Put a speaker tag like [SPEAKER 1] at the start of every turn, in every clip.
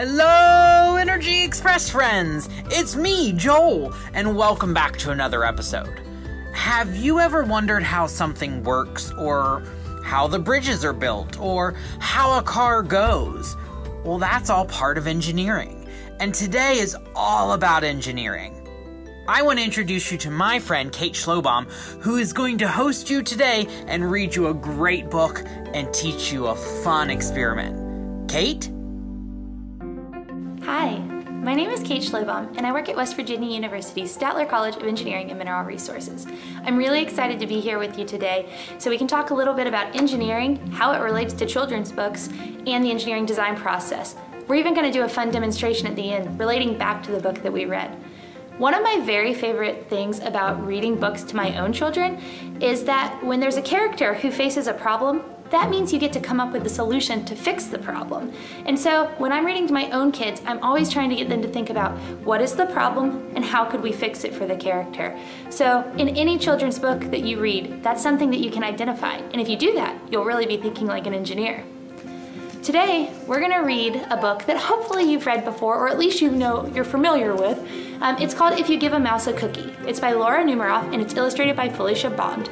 [SPEAKER 1] Hello, Energy Express friends! It's me, Joel, and welcome back to another episode. Have you ever wondered how something works, or how the bridges are built, or how a car goes? Well, that's all part of engineering, and today is all about engineering. I want to introduce you to my friend Cate Schlobaum, who is going to host you today and read you a great book and teach you a fun experiment.
[SPEAKER 2] Cate? My name is Cate Schlobaum, and I work at West Virginia University's Statler College of Engineering and Mineral Resources. I'm really excited to be here with you today so we can talk a little bit about engineering, how it relates to children's books, and the engineering design process. We're even going to do a fun demonstration at the end relating back to the book that we read. One of my very favorite things about reading books to my own children is that when there's a character who faces a problem, that means you get to come up with a solution to fix the problem. And so when I'm reading to my own kids, I'm always trying to get them to think about what is the problem and how could we fix it for the character. So in any children's book that you read, that's something that you can identify. And if you do that, you'll really be thinking like an engineer. Today, we're gonna read a book that hopefully you've read before, or at least you know you're familiar with. Um, it's called If You Give a Mouse a Cookie. It's by Laura Numeroff and it's illustrated by Felicia Bond.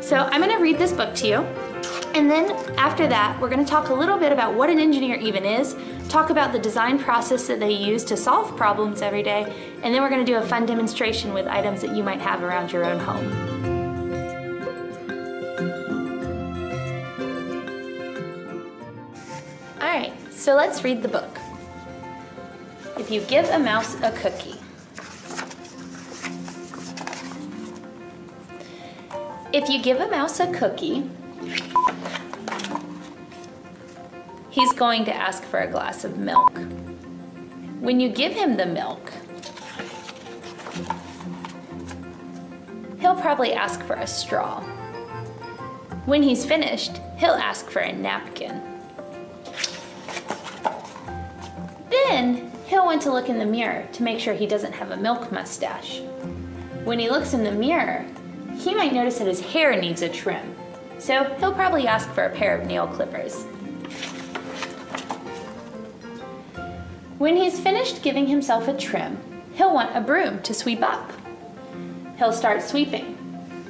[SPEAKER 2] So I'm gonna read this book to you. And then after that, we're gonna talk a little bit about what an engineer even is, talk about the design process that they use to solve problems every day, and then we're gonna do a fun demonstration with items that you might have around your own home. All right, so let's read the book. If you give a mouse a cookie, If you give a mouse a cookie, he's going to ask for a glass of milk. When you give him the milk, he'll probably ask for a straw. When he's finished, he'll ask for a napkin. Then he'll want to look in the mirror to make sure he doesn't have a milk mustache. When he looks in the mirror, he might notice that his hair needs a trim, so he'll probably ask for a pair of nail clippers. When he's finished giving himself a trim, he'll want a broom to sweep up. He'll start sweeping.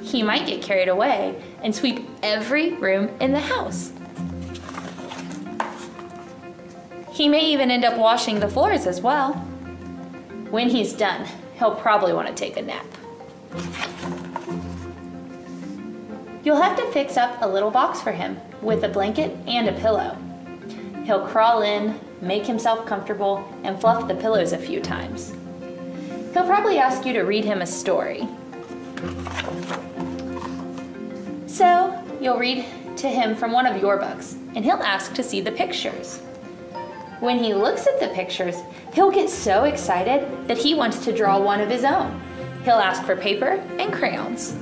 [SPEAKER 2] He might get carried away and sweep every room in the house. He may even end up washing the floors as well. When he's done, he'll probably want to take a nap. You'll have to fix up a little box for him with a blanket and a pillow. He'll crawl in, make himself comfortable, and fluff the pillows a few times. He'll probably ask you to read him a story. So, you'll read to him from one of your books, and he'll ask to see the pictures. When he looks at the pictures, he'll get so excited that he wants to draw one of his own. He'll ask for paper and crayons.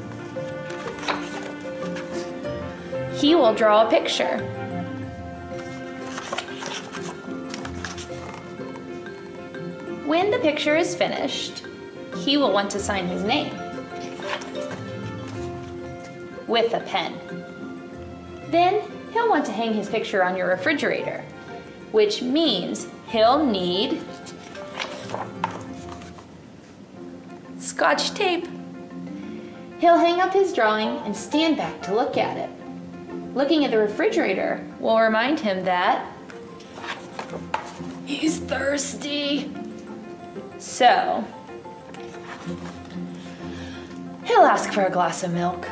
[SPEAKER 2] he will draw a picture. When the picture is finished, he will want to sign his name with a pen. Then he'll want to hang his picture on your refrigerator, which means he'll need scotch tape. He'll hang up his drawing and stand back to look at it. Looking at the refrigerator will remind him that he's thirsty. So, he'll ask for a glass of milk.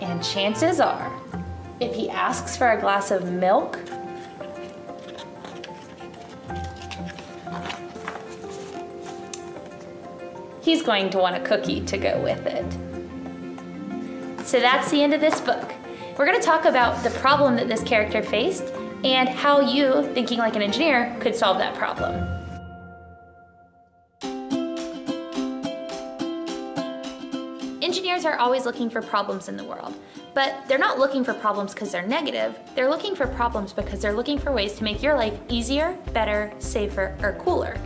[SPEAKER 2] And chances are, if he asks for a glass of milk, he's going to want a cookie to go with it. So that's the end of this book. We're going to talk about the problem that this character faced and how you, thinking like an engineer, could solve that problem. Always looking for problems in the world, but they're not looking for problems because they're negative. They're looking for problems because they're looking for ways to make your life easier, better, safer, or cooler.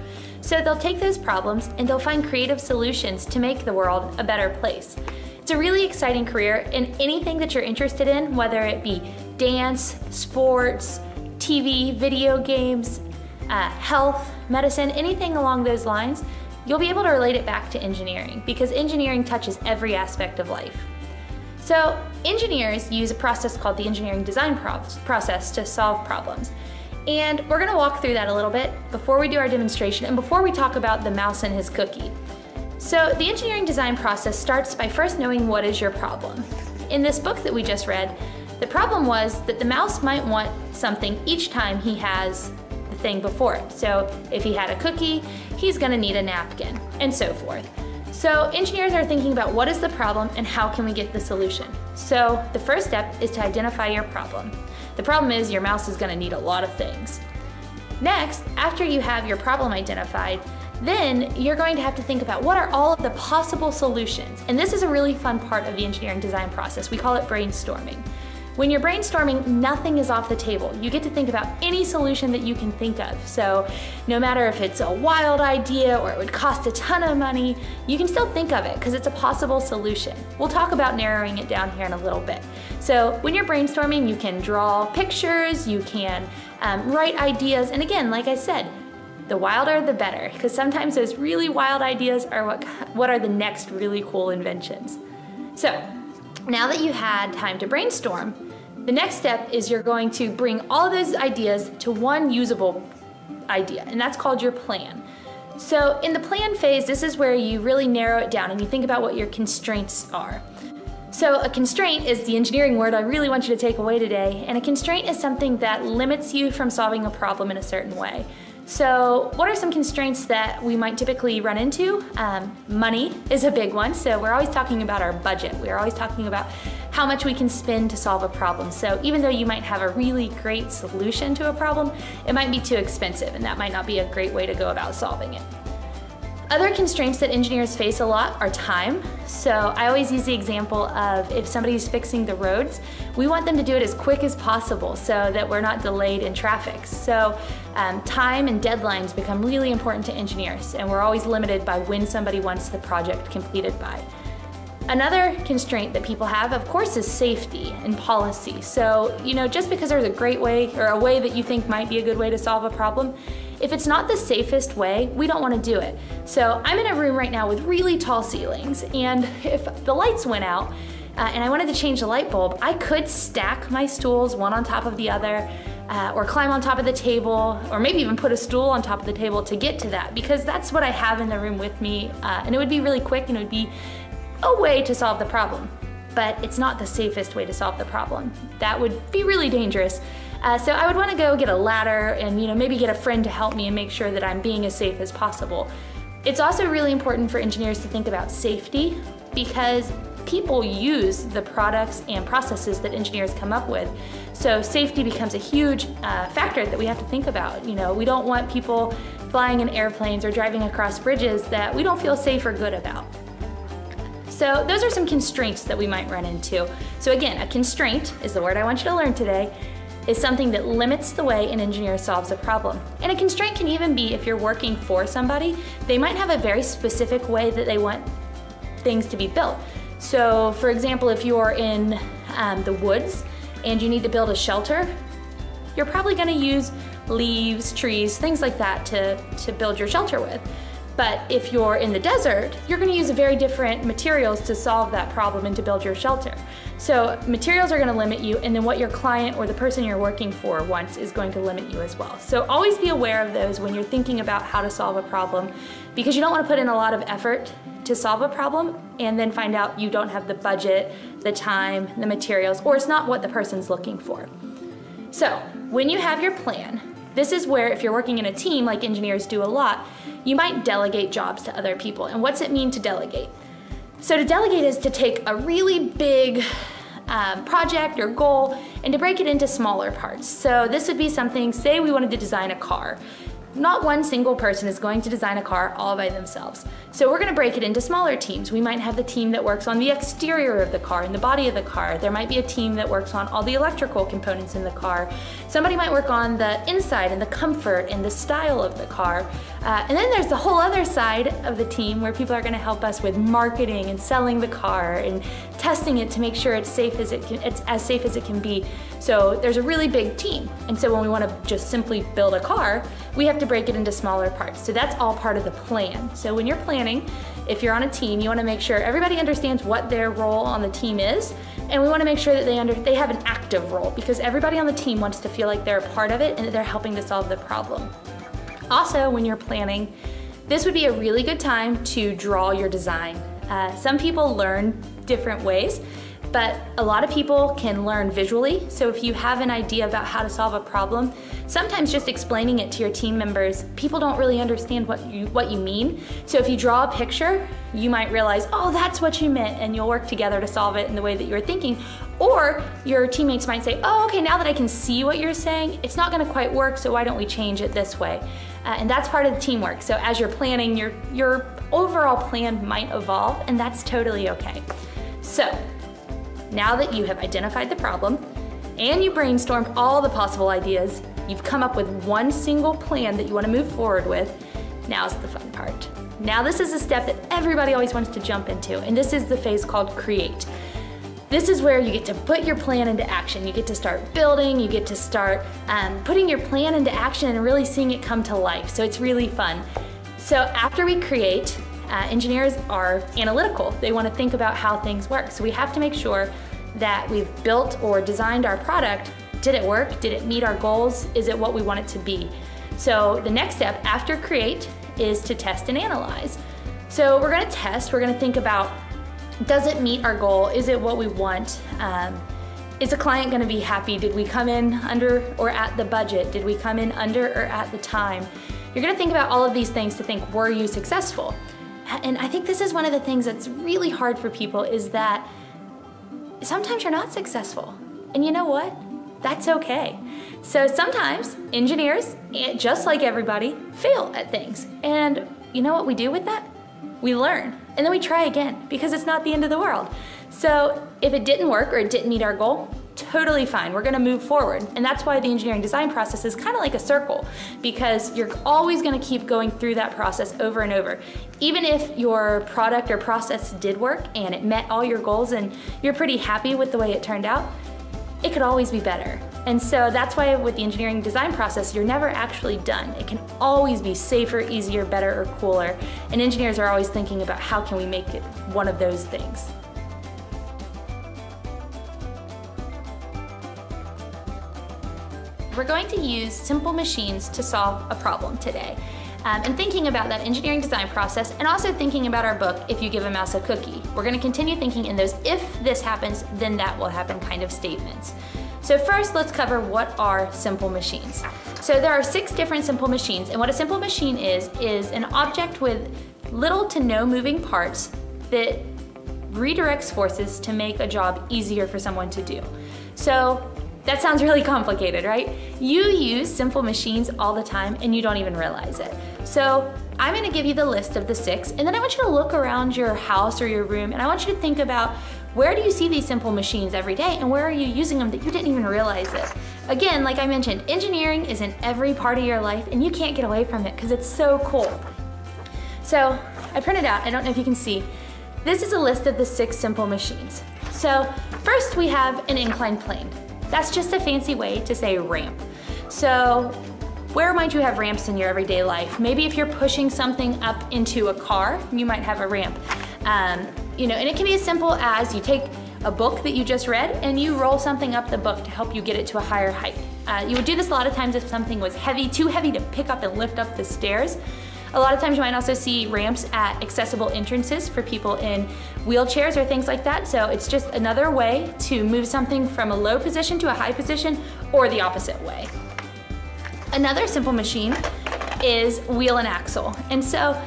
[SPEAKER 2] So they'll take those problems and they'll find creative solutions to make the world a better place. It's a really exciting career in anything that you're interested in, whether it be dance, sports, TV, video games. uh, health, medicine, anything along those lines, you'll be able to relate it back to engineering because engineering touches every aspect of life. So, engineers use a process called the engineering design process to solve problems. And we're gonna walk through that a little bit before we do our demonstration and before we talk about the mouse and his cookie. So, the engineering design process starts by first knowing what is your problem. In this book that we just read, the problem was that the mouse might want something each time he has thing before. So if he had a cookie, he's gonna need a napkin, and so forth. So engineers are thinking about what is the problem and how can we get the solution. So the first step is to identify your problem. The problem is your mouse is gonna need a lot of things. Next, after you have your problem identified, then you're going to have to think about what are all of the possible solutions. And this is a really fun part of the engineering design process. We call it brainstorming. When you're brainstorming, nothing is off the table. You get to think about any solution that you can think of. So no matter if it's a wild idea or it would cost a ton of money, you can still think of it because it's a possible solution. We'll talk about narrowing it down here in a little bit. So when you're brainstorming, you can draw pictures, you can um, write ideas, and again, like I said, the wilder the better, because sometimes those really wild ideas are what, what are the next really cool inventions. So now that you had time to brainstorm, the next step is you're going to bring all those ideas to one usable idea, and that's called your plan. So in the plan phase, this is where you really narrow it down and you think about what your constraints are. So a constraint is the engineering word I really want you to take away today, and a constraint is something that limits you from solving a problem in a certain way. So what are some constraints that we might typically run into? Um, money is a big one. So we're always talking about our budget. We're always talking about how much we can spend to solve a problem. So even though you might have a really great solution to a problem, it might be too expensive and that might not be a great way to go about solving it. Other constraints that engineers face a lot are time. So I always use the example of if somebody's fixing the roads, we want them to do it as quick as possible so that we're not delayed in traffic. So um, time and deadlines become really important to engineers and we're always limited by when somebody wants the project completed by. Another constraint that people have, of course, is safety and policy. So, you know, just because there's a great way or a way that you think might be a good way to solve a problem, if it's not the safest way, we don't want to do it. So I'm in a room right now with really tall ceilings, and if the lights went out uh, and I wanted to change the light bulb, I could stack my stools one on top of the other, uh, or climb on top of the table, or maybe even put a stool on top of the table to get to that, because that's what I have in the room with me, uh, and it would be really quick and it would be a way to solve the problem. But it's not the safest way to solve the problem. That would be really dangerous. Uh, so I would want to go get a ladder and you know maybe get a friend to help me and make sure that I'm being as safe as possible. It's also really important for engineers to think about safety because people use the products and processes that engineers come up with. So safety becomes a huge uh, factor that we have to think about. You know, we don't want people flying in airplanes or driving across bridges that we don't feel safe or good about. So those are some constraints that we might run into. So again, a constraint is the word I want you to learn today is something that limits the way an engineer solves a problem. And a constraint can even be if you're working for somebody, they might have a very specific way that they want things to be built. So for example, if you're in um, the woods and you need to build a shelter, you're probably gonna use leaves, trees, things like that to, to build your shelter with. But if you're in the desert, you're gonna use very different materials to solve that problem and to build your shelter. So materials are gonna limit you and then what your client or the person you're working for wants is going to limit you as well. So always be aware of those when you're thinking about how to solve a problem because you don't wanna put in a lot of effort to solve a problem and then find out you don't have the budget, the time, the materials, or it's not what the person's looking for. So when you have your plan, this is where if you're working in a team like engineers do a lot, you might delegate jobs to other people. And what's it mean to delegate? So to delegate is to take a really big um, project or goal and to break it into smaller parts. So this would be something, say we wanted to design a car. Not one single person is going to design a car all by themselves. So we're gonna break it into smaller teams. We might have the team that works on the exterior of the car and the body of the car. There might be a team that works on all the electrical components in the car. Somebody might work on the inside and the comfort and the style of the car. Uh, and then there's the whole other side of the team where people are gonna help us with marketing and selling the car and testing it to make sure it's safe as it can, it's as safe as it can be. So there's a really big team. And so when we want to just simply build a car, we have to break it into smaller parts. So that's all part of the plan. So when you're planning, if you're on a team, you want to make sure everybody understands what their role on the team is, and we want to make sure that they under they have an active role because everybody on the team wants to feel like they're a part of it and that they're helping to solve the problem. Also, when you're planning, this would be a really good time to draw your design. Uh, some people learn different ways, but a lot of people can learn visually. So if you have an idea about how to solve a problem, sometimes just explaining it to your team members, people don't really understand what you what you mean. So if you draw a picture, you might realize, "Oh, that's what you meant," and you'll work together to solve it in the way that you were thinking. Or your teammates might say, "Oh, okay, now that I can see what you're saying, it's not going to quite work, so why don't we change it this way?" Uh, and that's part of the teamwork. So as you're planning, your your overall plan might evolve, and that's totally okay. So, now that you have identified the problem and you brainstormed all the possible ideas, you've come up with one single plan that you want to move forward with, now's the fun part. Now, this is a step that everybody always wants to jump into, and this is the phase called create. This is where you get to put your plan into action. You get to start building, you get to start um, putting your plan into action and really seeing it come to life. So it's really fun. So after we create, uh, engineers are analytical. They want to think about how things work. So we have to make sure that we've built or designed our product. Did it work? Did it meet our goals? Is it what we want it to be? So the next step after create is to test and analyze. So we're going to test. We're going to think about does it meet our goal? Is it what we want? Um, is the client going to be happy? Did we come in under or at the budget? Did we come in under or at the time? You're going to think about all of these things to think were you successful? And I think this is one of the things that's really hard for people is that sometimes you're not successful. And you know what? That's okay. So sometimes engineers, eh, just like everybody, fail at things. And you know what we do with that? We learn and then we try again because it's not the end of the world. So if it didn't work or it didn't meet our goal, totally fine. We're gonna move forward. And that's why the engineering design process is kind of like a circle because you're always gonna keep going through that process over and over. Even if your product or process did work and it met all your goals and you're pretty happy with the way it turned out, it could always be better. And so that's why with the engineering design process, you're never actually done. It can always be safer, easier, better, or cooler. And engineers are always thinking about how can we make it one of those things. We're going to use simple machines to solve a problem today. Um, and thinking about that engineering design process and also thinking about our book, If You Give a Mouse a Cookie. We're gonna continue thinking in those if this happens, then that will happen kind of statements. So first, let's cover what are simple machines. So there are six different simple machines, and what a simple machine is, is an object with little to no moving parts that redirects forces to make a job easier for someone to do. So that sounds really complicated, right? You use simple machines all the time and you don't even realize it. So I'm gonna give you the list of the six and then I want you to look around your house or your room and I want you to think about where do you see these simple machines every day and where are you using them that you didn't even realize it? Again, like I mentioned, engineering is in every part of your life and you can't get away from it because it's so cool. So I printed out, I don't know if you can see, this is a list of the six simple machines. So first we have an inclined plane. That's just a fancy way to say ramp. So where might you have ramps in your everyday life? Maybe if you're pushing something up into a car, you might have a ramp. Um, you know, and it can be as simple as you take a book that you just read and you roll something up the book to help you get it to a higher height. Uh, you would do this a lot of times if something was heavy, too heavy to pick up and lift up the stairs. A lot of times you might also see ramps at accessible entrances for people in wheelchairs or things like that. So it's just another way to move something from a low position to a high position or the opposite way. Another simple machine is wheel and axle. And so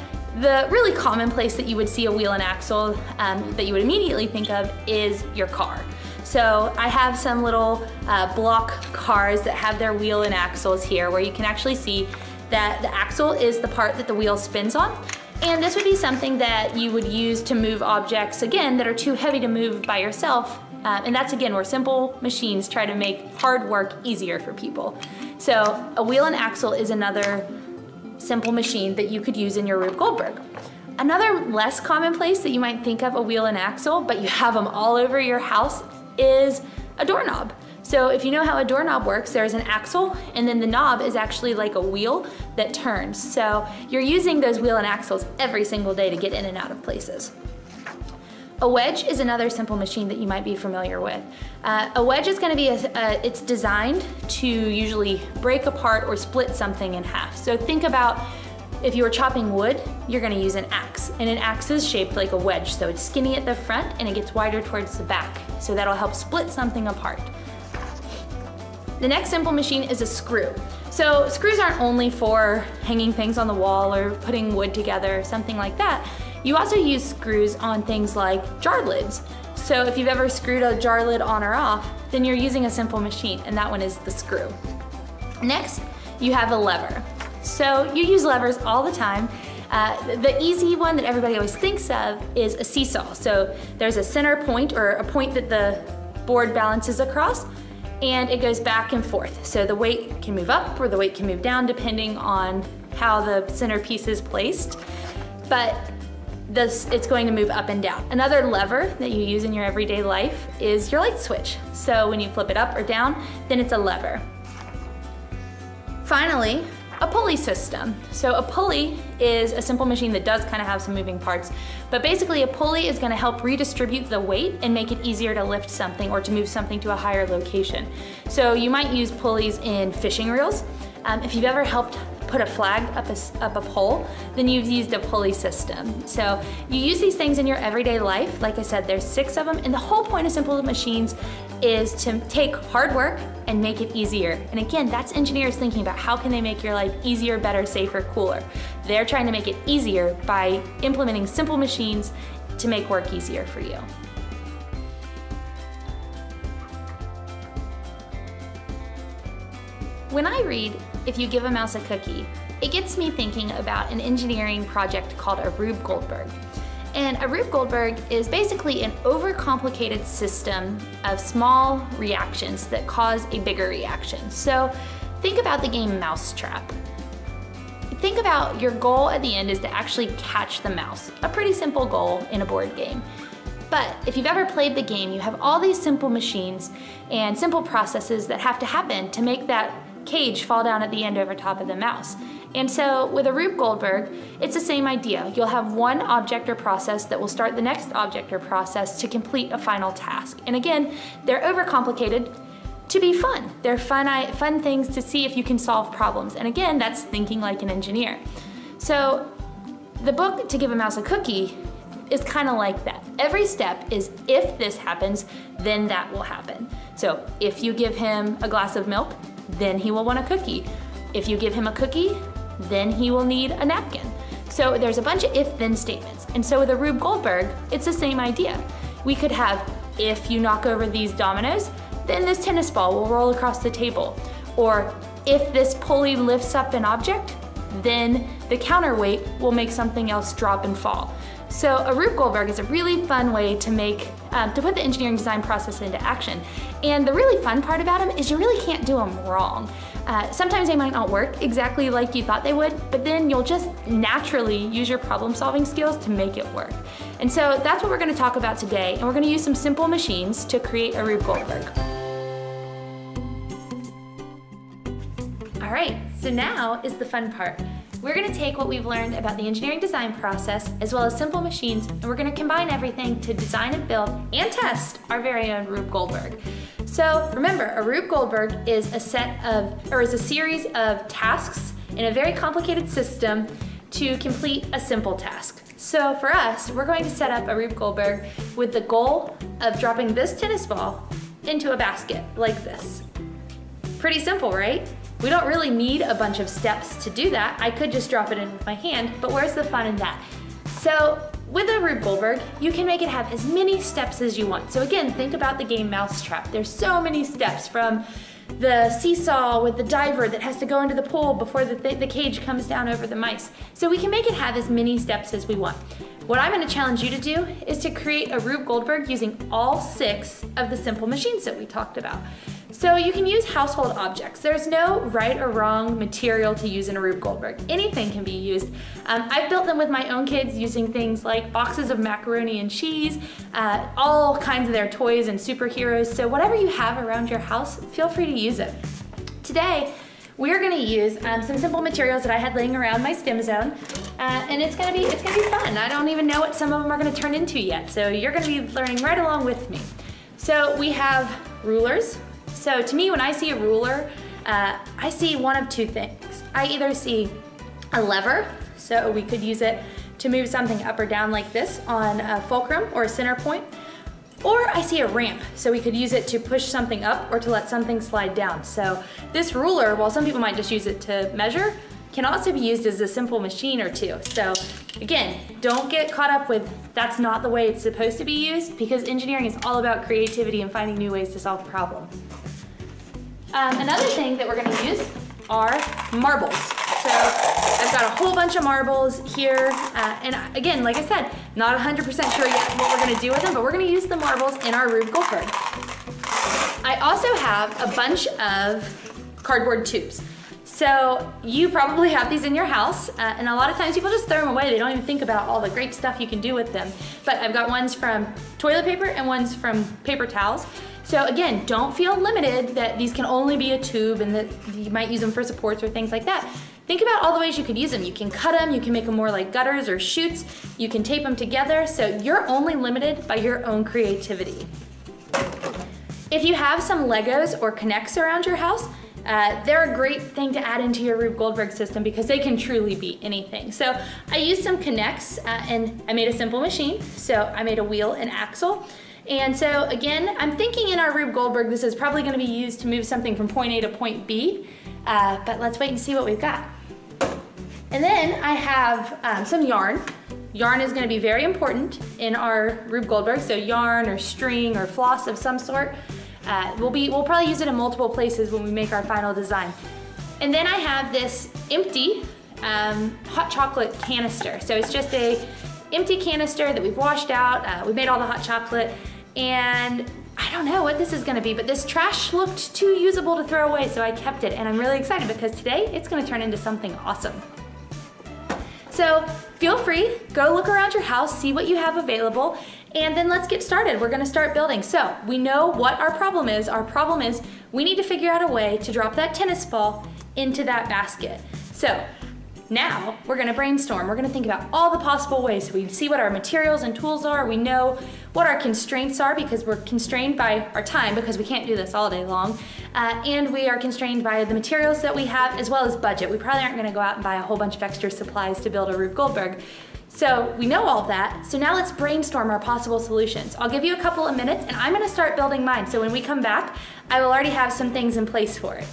[SPEAKER 2] the really common place that you would see a wheel and axle um, that you would immediately think of is your car. So I have some little uh, block cars that have their wheel and axles here where you can actually see that the axle is the part that the wheel spins on. And this would be something that you would use to move objects, again, that are too heavy to move by yourself. Uh, and that's again where simple machines try to make hard work easier for people. So a wheel and axle is another simple machine that you could use in your Rube Goldberg. Another less common place that you might think of a wheel and axle, but you have them all over your house, is a doorknob. So if you know how a doorknob works, there's an axle and then the knob is actually like a wheel that turns. So you're using those wheel and axles every single day to get in and out of places. A wedge is another simple machine that you might be familiar with. Uh, a wedge is going to be, a, a, it's designed to usually break apart or split something in half. So think about if you were chopping wood, you're gonna use an axe. And an axe is shaped like a wedge, so it's skinny at the front and it gets wider towards the back. So that'll help split something apart. The next simple machine is a screw. So screws aren't only for hanging things on the wall or putting wood together, something like that. You also use screws on things like jar lids. So if you've ever screwed a jar lid on or off, then you're using a simple machine, and that one is the screw. Next, you have a lever. So you use levers all the time. Uh, the easy one that everybody always thinks of is a seesaw. So there's a center point or a point that the board balances across and it goes back and forth. So the weight can move up or the weight can move down depending on how the centerpiece is placed. But this, it's going to move up and down. Another lever that you use in your everyday life is your light switch. So when you flip it up or down, then it's a lever. Finally, a pulley system. So a pulley is a simple machine that does kind of have some moving parts, but basically a pulley is gonna help redistribute the weight and make it easier to lift something or to move something to a higher location. So you might use pulleys in fishing reels. Um, if you've ever helped put a flag up a, up a pole, then you've used a pulley system. So you use these things in your everyday life. Like I said, there's six of them, and the whole point of Simple Machines is to take hard work and make it easier. And again, that's engineers thinking about how can they make your life easier, better, safer, cooler. They're trying to make it easier by implementing simple machines to make work easier for you. When I read If You Give a Mouse a Cookie, it gets me thinking about an engineering project called a Rube Goldberg. And a Rube Goldberg is basically an overcomplicated system of small reactions that cause a bigger reaction. So think about the game Mousetrap. Think about your goal at the end is to actually catch the mouse. A pretty simple goal in a board game. But if you've ever played the game, you have all these simple machines and simple processes that have to happen to make that cage fall down at the end over top of the mouse. And so with a Rube Goldberg, it's the same idea. You'll have one object or process that will start the next object or process to complete a final task. And again, they're overcomplicated to be fun. They're fun, fun things to see if you can solve problems. And again, that's thinking like an engineer. So the book, To Give a Mouse a Cookie, is kind of like that. Every step is if this happens, then that will happen. So if you give him a glass of milk, then he will want a cookie. If you give him a cookie, then he will need a napkin. So there's a bunch of if-then statements. And so with a Rube Goldberg, it's the same idea. We could have, if you knock over these dominoes, then this tennis ball will roll across the table. Or if this pulley lifts up an object, then the counterweight will make something else drop and fall. So a Rube Goldberg is a really fun way to make, um, to put the engineering design process into action. And the really fun part about them is you really can't do them wrong. Uh, sometimes they might not work exactly like you thought they would, but then you'll just naturally use your problem solving skills to make it work. And so that's what we're gonna talk about today, and we're gonna use some simple machines to create a Rube Goldberg. All right, so now is the fun part. We're gonna take what we've learned about the engineering design process as well as simple machines and we're gonna combine everything to design and build and test our very own Rube Goldberg. So remember, a Rube Goldberg is a set of, or is a series of tasks in a very complicated system to complete a simple task. So for us, we're going to set up a Rube Goldberg with the goal of dropping this tennis ball into a basket like this. Pretty simple, right? We don't really need a bunch of steps to do that. I could just drop it in with my hand, but where's the fun in that? So with a Rube Goldberg, you can make it have as many steps as you want. So again, think about the game Mousetrap. There's so many steps from the seesaw with the diver that has to go into the pool before the, th the cage comes down over the mice. So we can make it have as many steps as we want. What I'm gonna challenge you to do is to create a Rube Goldberg using all six of the simple machines that we talked about. So you can use household objects. There's no right or wrong material to use in a Rube Goldberg. Anything can be used. Um, I've built them with my own kids using things like boxes of macaroni and cheese, uh, all kinds of their toys and superheroes. So whatever you have around your house, feel free to use it. Today, we're gonna use um, some simple materials that I had laying around my STEM zone, uh, and it's gonna be it's gonna be fun. I don't even know what some of them are gonna turn into yet, so you're gonna be learning right along with me. So we have rulers, so to me, when I see a ruler, uh, I see one of two things. I either see a lever, so we could use it to move something up or down like this on a fulcrum or a center point, or I see a ramp, so we could use it to push something up or to let something slide down. So this ruler, while some people might just use it to measure, can also be used as a simple machine or two. So again, don't get caught up with that's not the way it's supposed to be used because engineering is all about creativity and finding new ways to solve problems. Um, another thing that we're gonna use are marbles. So I've got a whole bunch of marbles here. Uh, and again, like I said, not 100% sure yet what we're gonna do with them, but we're gonna use the marbles in our Rube Goldberg. I also have a bunch of cardboard tubes. So you probably have these in your house, uh, and a lot of times people just throw them away. They don't even think about all the great stuff you can do with them. But I've got ones from toilet paper and ones from paper towels. So again, don't feel limited that these can only be a tube and that you might use them for supports or things like that. Think about all the ways you could use them. You can cut them, you can make them more like gutters or chutes, you can tape them together, so you're only limited by your own creativity. If you have some Legos or K'NEX around your house, uh, they're a great thing to add into your Rube Goldberg system because they can truly be anything. So I used some K'NEX uh, and I made a simple machine. So I made a wheel and axle. And so again, I'm thinking in our Rube Goldberg, this is probably gonna be used to move something from point A to point B, uh, but let's wait and see what we've got. And then I have um, some yarn. Yarn is gonna be very important in our Rube Goldberg, so yarn or string or floss of some sort. Uh, we'll, be, we'll probably use it in multiple places when we make our final design. And then I have this empty um, hot chocolate canister. So it's just a empty canister that we've washed out. Uh, we made all the hot chocolate and I don't know what this is gonna be, but this trash looked too usable to throw away, so I kept it. And I'm really excited because today it's gonna turn into something awesome. So feel free, go look around your house, see what you have available, and then let's get started. We're gonna start building. So we know what our problem is. Our problem is we need to figure out a way to drop that tennis ball into that basket. So now we're gonna brainstorm. We're gonna think about all the possible ways. So we see what our materials and tools are. We know what our constraints are because we're constrained by our time because we can't do this all day long. Uh, and we are constrained by the materials that we have as well as budget. We probably aren't gonna go out and buy a whole bunch of extra supplies to build a Rube Goldberg. So we know all that. So now let's brainstorm our possible solutions. I'll give you a couple of minutes and I'm gonna start building mine. So when we come back, I will already have some things in place for it.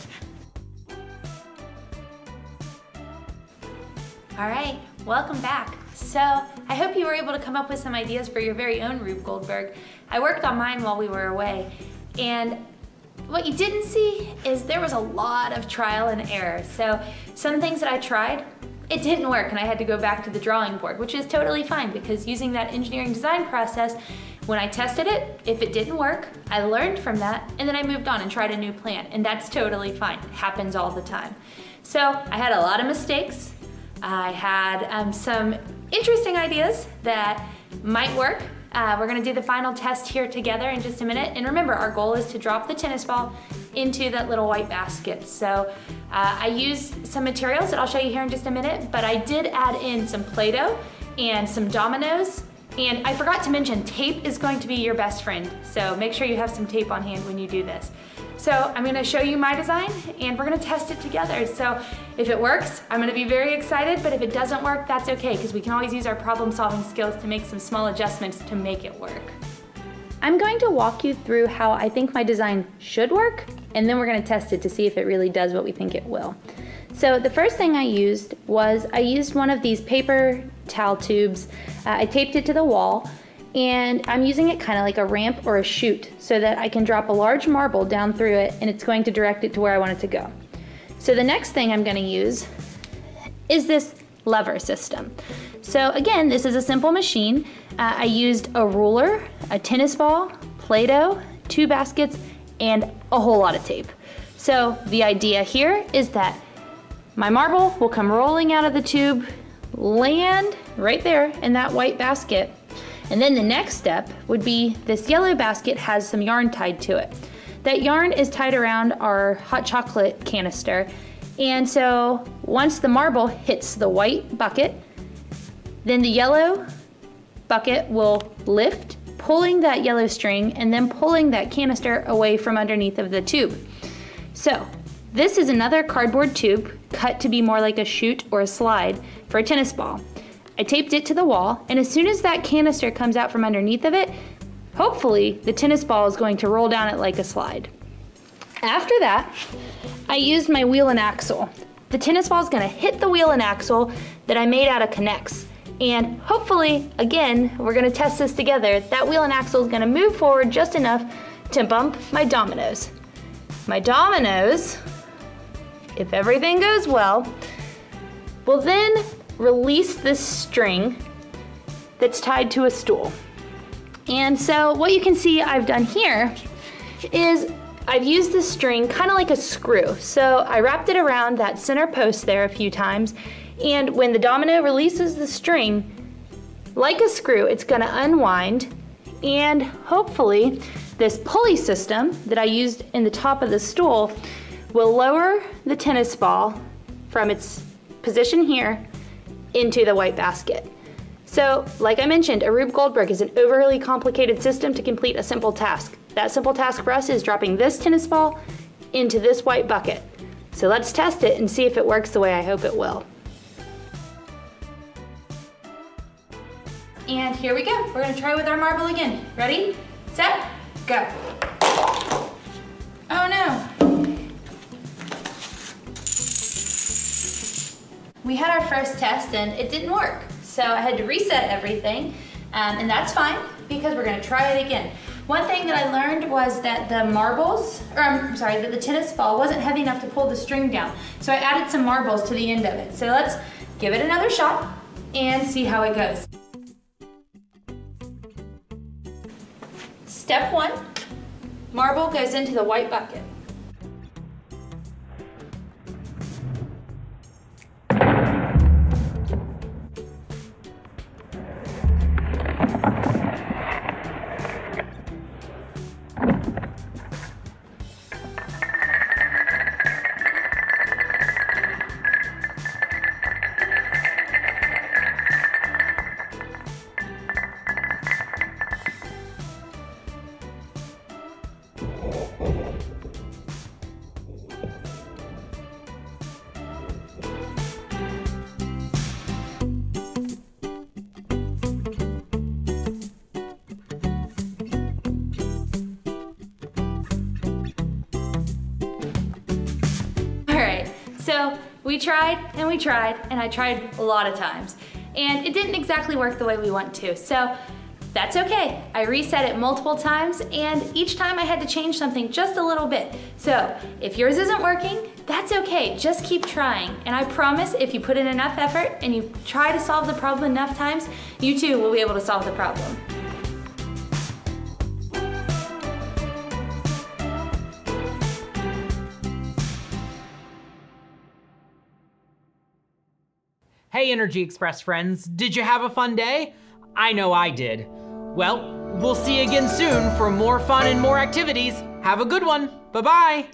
[SPEAKER 2] All right, welcome back. So I hope you were able to come up with some ideas for your very own Rube Goldberg. I worked on mine while we were away, and what you didn't see is there was a lot of trial and error. So some things that I tried, it didn't work and I had to go back to the drawing board, which is totally fine because using that engineering design process, when I tested it, if it didn't work, I learned from that and then I moved on and tried a new plan and that's totally fine. It happens all the time. So I had a lot of mistakes I had um, some interesting ideas that might work. Uh, we're gonna do the final test here together in just a minute. And remember, our goal is to drop the tennis ball into that little white basket. So uh, I used some materials that I'll show you here in just a minute, but I did add in some Play-Doh and some dominoes. And I forgot to mention, tape is going to be your best friend. So make sure you have some tape on hand when you do this. So I'm gonna show you my design and we're gonna test it together. So if it works, I'm gonna be very excited, but if it doesn't work, that's okay, because we can always use our problem solving skills to make some small adjustments to make it work. I'm going to walk you through how I think my design should work, and then we're gonna test it to see if it really does what we think it will. So the first thing I used was I used one of these paper towel tubes. Uh, I taped it to the wall, and I'm using it kind of like a ramp or a chute so that I can drop a large marble down through it and it's going to direct it to where I want it to go. So the next thing I'm going to use is this lever system. So again, this is a simple machine. Uh, I used a ruler, a tennis ball, Play-Doh, two baskets, and a whole lot of tape. So the idea here is that my marble will come rolling out of the tube, land right there in that white basket, and then the next step would be this yellow basket has some yarn tied to it. That yarn is tied around our hot chocolate canister. And so once the marble hits the white bucket, then the yellow bucket will lift, pulling that yellow string and then pulling that canister away from underneath of the tube. So this is another cardboard tube cut to be more like a chute or a slide for a tennis ball. I taped it to the wall, and as soon as that canister comes out from underneath of it, hopefully the tennis ball is going to roll down it like a slide. After that, I used my wheel and axle. The tennis ball is going to hit the wheel and axle that I made out of K'NEX. And hopefully, again, we're going to test this together. That wheel and axle is going to move forward just enough to bump my dominoes. My dominoes, if everything goes well, will then release this string that's tied to a stool. And so what you can see I've done here is I've used this string kind of like a screw. So I wrapped it around that center post there a few times and when the domino releases the string, like a screw, it's gonna unwind and hopefully this pulley system that I used in the top of the stool will lower the tennis ball from its position here into the white basket. So, like I mentioned, a Rube Goldberg is an overly complicated system to complete a simple task. That simple task for us is dropping this tennis ball into this white bucket. So let's test it and see if it works the way I hope it will. And here we go. We're gonna try with our marble again. Ready, set, go. Oh no. We had our first test and it didn't work. So I had to reset everything um, and that's fine because we're gonna try it again. One thing that I learned was that the marbles, or I'm sorry, that the tennis ball wasn't heavy enough to pull the string down. So I added some marbles to the end of it. So let's give it another shot and see how it goes. Step one, marble goes into the white bucket. We tried and we tried and I tried a lot of times and it didn't exactly work the way we want to. So that's okay. I reset it multiple times and each time I had to change something just a little bit. So if yours isn't working, that's okay. Just keep trying. And I promise if you put in enough effort and you try to solve the problem enough times, you too will be able to solve the problem.
[SPEAKER 1] Hey, Energy Express friends, did you have a fun day? I know I did. Well, we'll see you again soon for more fun and more activities. Have a good one. Bye bye.